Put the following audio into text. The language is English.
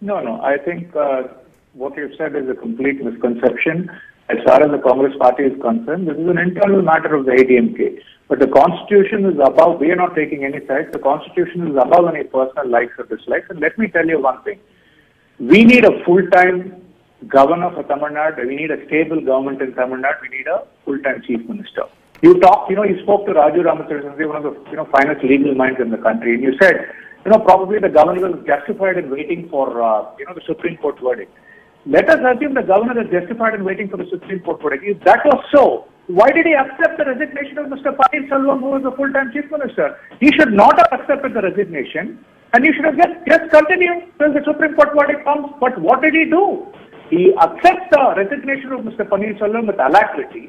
No, no. I think uh, what you've said is a complete misconception. As far as the Congress party is concerned, this is an internal matter of the ADMK. But the constitution is above, we are not taking any sides. The constitution is above any personal likes or dislikes. And let me tell you one thing. We need a full-time governor for Tamil Nadu. We need a stable government in Tamil Nadu. We need a full-time chief minister. You talked, you know, you spoke to Raju Ramachandran, one of the you know finest legal minds in the country, and you said, you know, probably the governor was justified in waiting for uh, you know the Supreme Court verdict. Let us assume the governor is justified in waiting for the Supreme Court verdict. If that was so, why did he accept the resignation of Mr. Paneerselvam, who was the full-time chief minister? He should not have accepted the resignation, and he should have just, just continued till the Supreme Court verdict comes. But what did he do? He accepts the resignation of Mr. Paneerselvam with alacrity